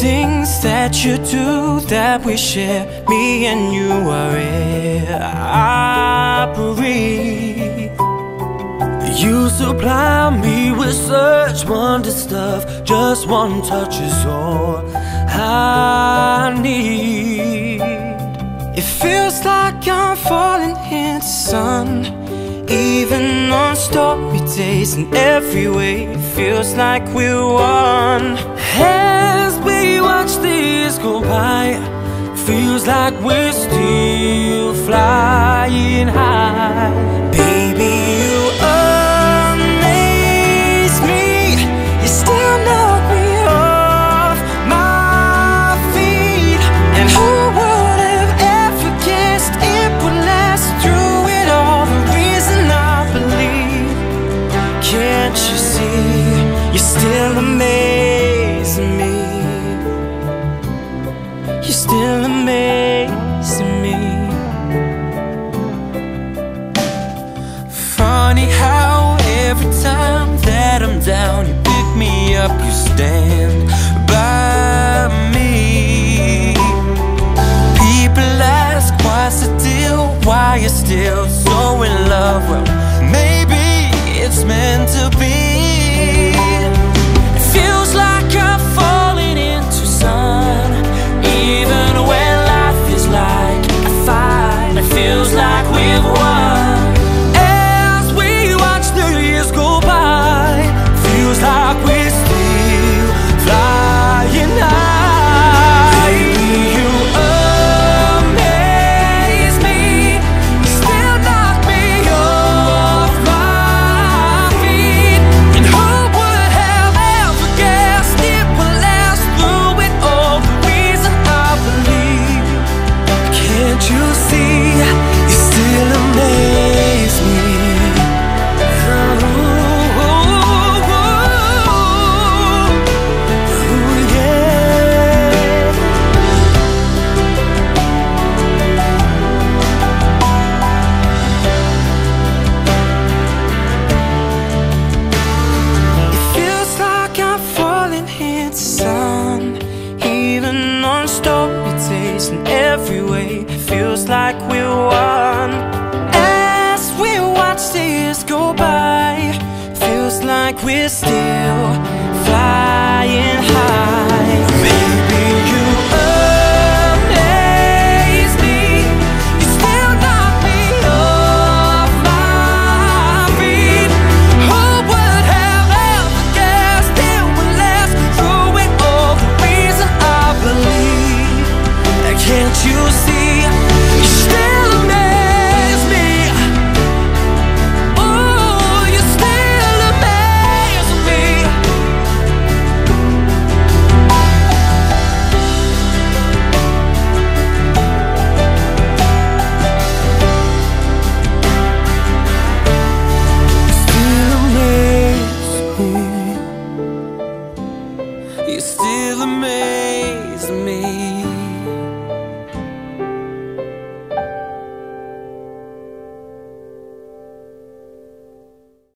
things that you do that we share. Me and you are air. I breathe. You supply me with such wonder stuff. Just one touch is all I need. It feels like I'm falling into sun. Even on stormy days, in every way, feels like we won. As we watch years go by, feels like we're still flying high. Baby, Can't you see? You still amaze me. You still amaze me. Funny how every time that I'm down, you pick me up, you stand by to be. Won. As we watch years go by, feels like we're still